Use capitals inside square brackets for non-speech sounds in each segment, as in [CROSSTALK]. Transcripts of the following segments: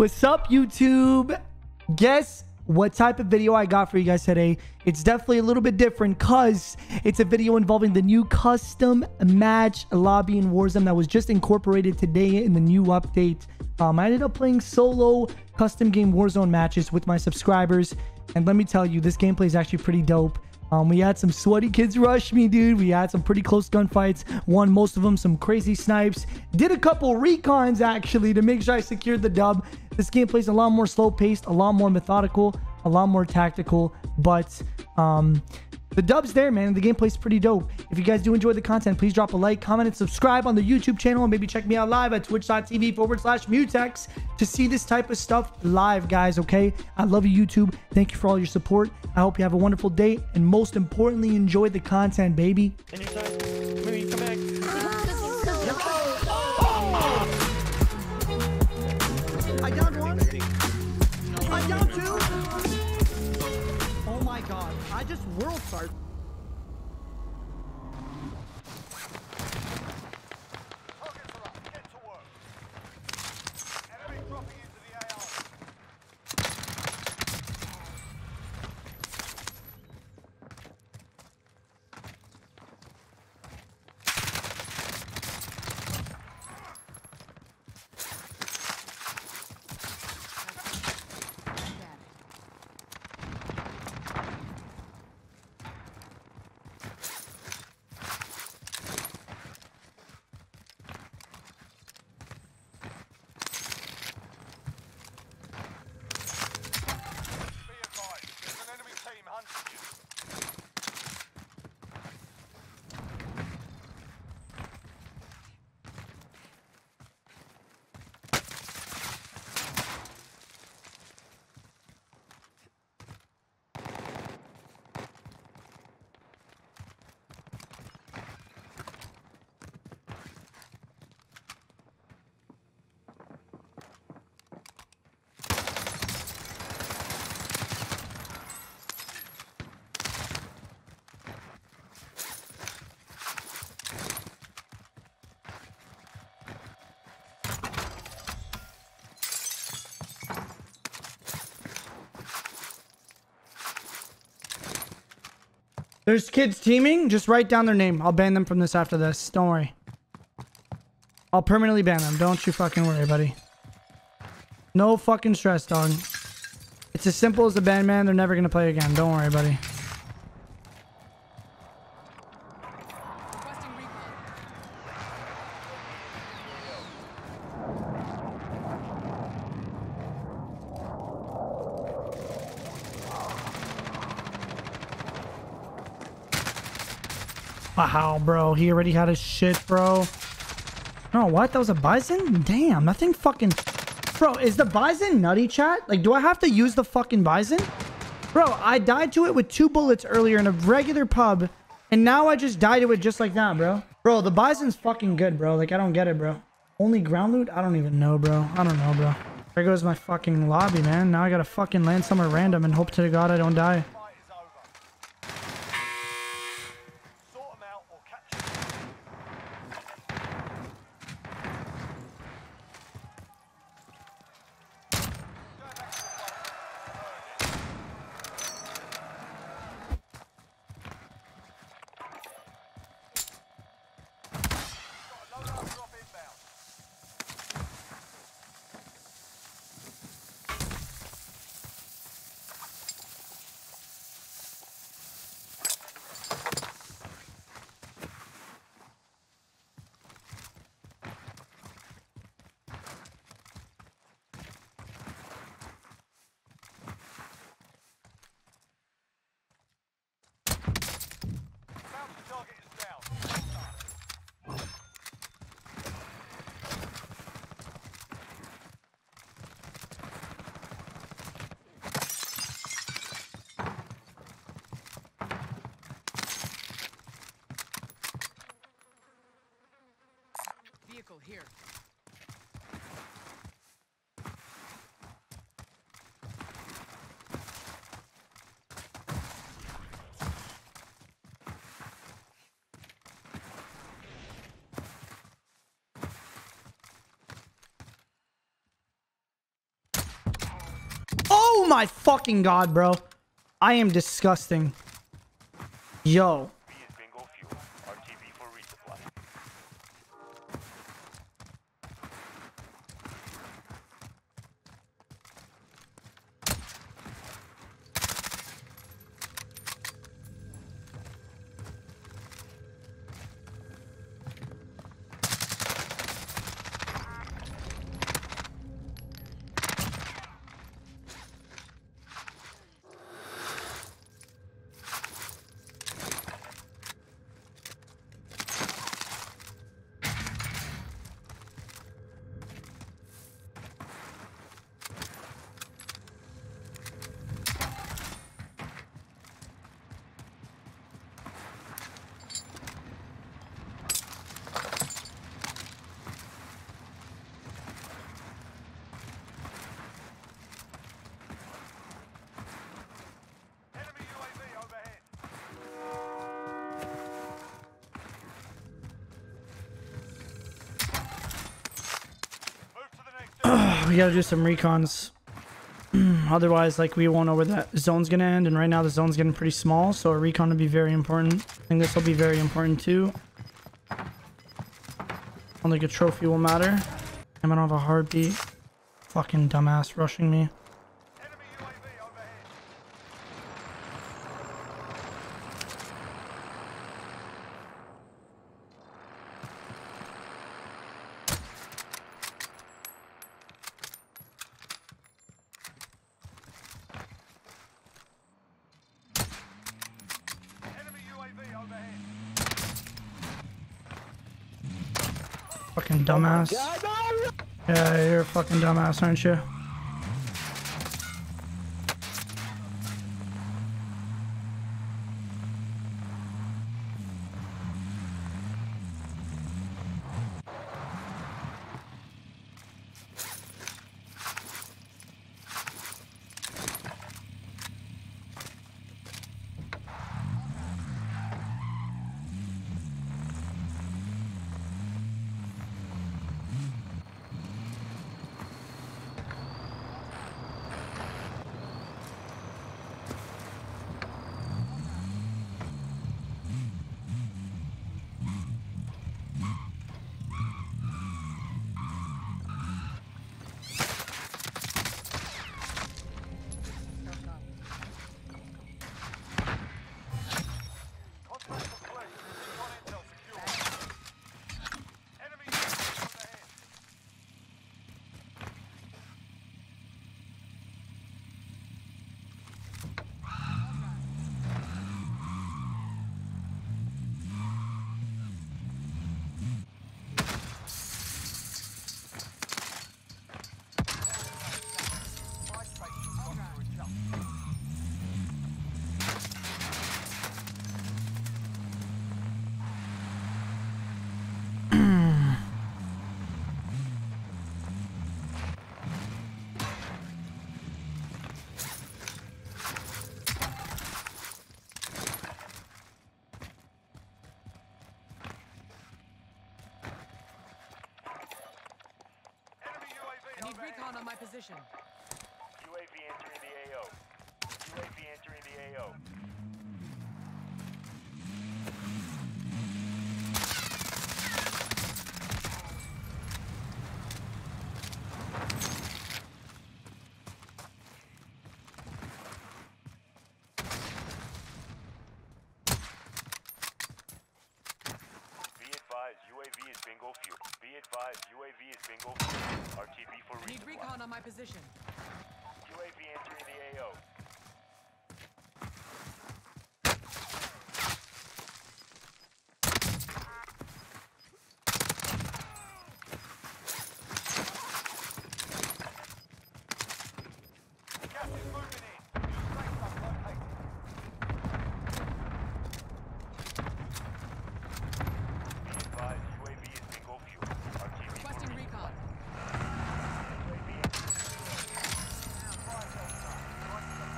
What's up, YouTube? Guess what type of video I got for you guys today. It's definitely a little bit different because it's a video involving the new custom match lobby in Warzone that was just incorporated today in the new update. Um, I ended up playing solo custom game Warzone matches with my subscribers. And let me tell you, this gameplay is actually pretty dope. Um, we had some sweaty kids rush me, dude. We had some pretty close gunfights. Won most of them, some crazy snipes. Did a couple recons, actually, to make sure I secured the dub. This gameplay is a lot more slow-paced, a lot more methodical, a lot more tactical. But um, the dub's there, man. The gameplay's pretty dope. If you guys do enjoy the content, please drop a like, comment, and subscribe on the YouTube channel. And maybe check me out live at twitch.tv forward slash mutex to see this type of stuff live, guys. Okay? I love you, YouTube. Thank you for all your support. I hope you have a wonderful day. And most importantly, enjoy the content, baby. Just There's kids teaming. Just write down their name. I'll ban them from this after this. Don't worry. I'll permanently ban them. Don't you fucking worry, buddy. No fucking stress, dog. It's as simple as a ban, man. They're never gonna play again. Don't worry, buddy. Wow, bro. He already had his shit, bro. No, what? That was a Bizon? Damn, that thing fucking... Bro, is the Bizon nutty, chat? Like, do I have to use the fucking Bizon? Bro, I died to it with two bullets earlier in a regular pub, and now I just died to it just like that, bro. Bro, the Bizon's fucking good, bro. Like, I don't get it, bro. Only ground loot? I don't even know, bro. I don't know, bro. There goes my fucking lobby, man. Now I gotta fucking land somewhere random and hope to God I don't die. My fucking god, bro. I am disgusting. Yo. We gotta do some recons. [CLEARS THROAT] Otherwise, like, we won't know where that zone's gonna end. And right now, the zone's getting pretty small. So a recon would be very important. I think this will be very important too. Think a trophy will matter. I don't have a heartbeat. Fucking dumbass rushing me. Fucking dumbass. Yeah, you're a fucking dumbass, aren't you? Recon on my position. UAV entering the AO. UAV entering the AO. Be advised, UAV is bingo fuel. Be advised, UAV is bingo fuel. RTB for I need resupply. recon on my position. UAV entering the AO. Gas is moving in. New safe zone located. Be advised, UAV is bingo fuel. RTB for Requesting recon. UAV entering the AO. Fire zone. Right to the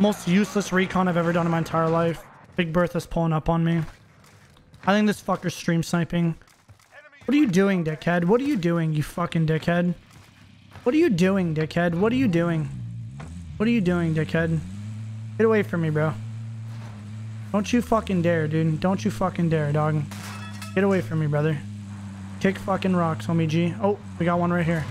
Most useless recon I've ever done in my entire life. Big Bertha's pulling up on me. I think this fucker's stream sniping. What are you doing, dickhead? What are you doing, you fucking dickhead? What are you doing, dickhead? What are you doing? What are you doing, dickhead? Get away from me, bro. Don't you fucking dare, dude. Don't you fucking dare, dog. Get away from me, brother. Kick fucking rocks, homie G. Oh, we got one right here.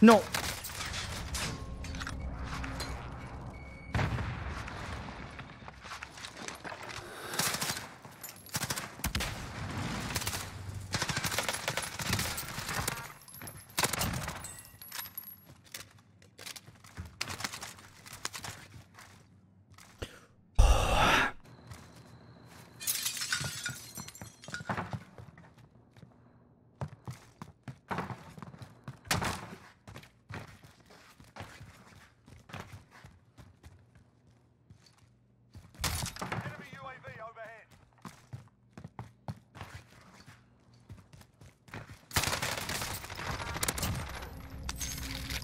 No.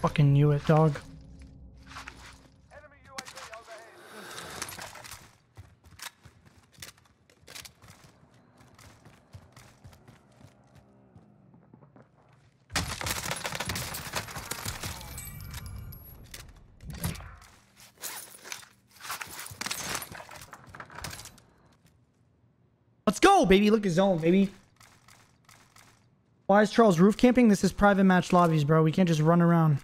Fucking knew it, dog. Let's go, baby. Look at zone, baby. Why is Charles roof camping? This is private match lobbies, bro. We can't just run around.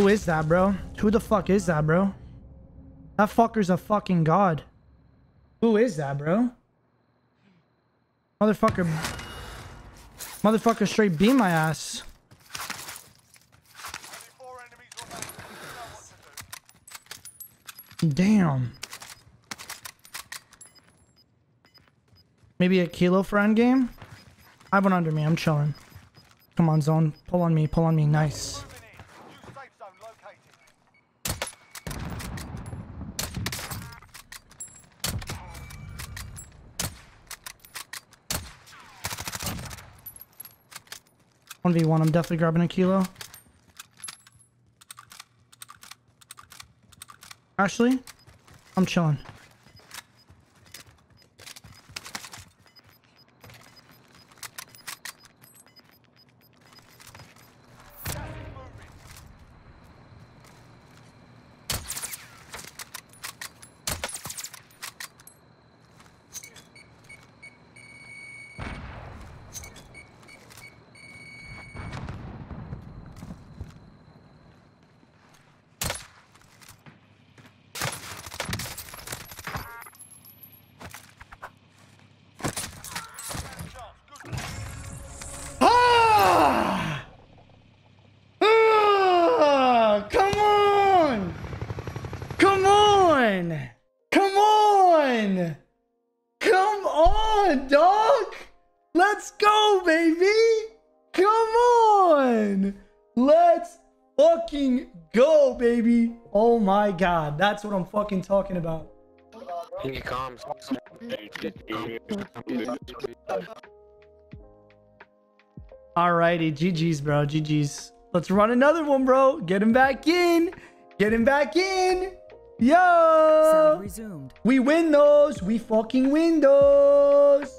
Who is that, bro? Who the fuck is that, bro? That fucker's a fucking god. Who is that, bro? Motherfucker. Motherfucker straight beam my ass. Damn. Maybe a kilo for endgame? I have one under me. I'm chilling. Come on, zone. Pull on me. Pull on me. Nice. 1v1, I'm definitely grabbing a kilo. Ashley, I'm chilling. Let's go, baby! Come on! Let's fucking go, baby! Oh my god, that's what I'm fucking talking about. Here He comes. Alrighty, GG's, bro. GG's. Let's run another one, bro. Get him back in. Get him back in. Yo. Sound resumed. We win those. We fucking win those.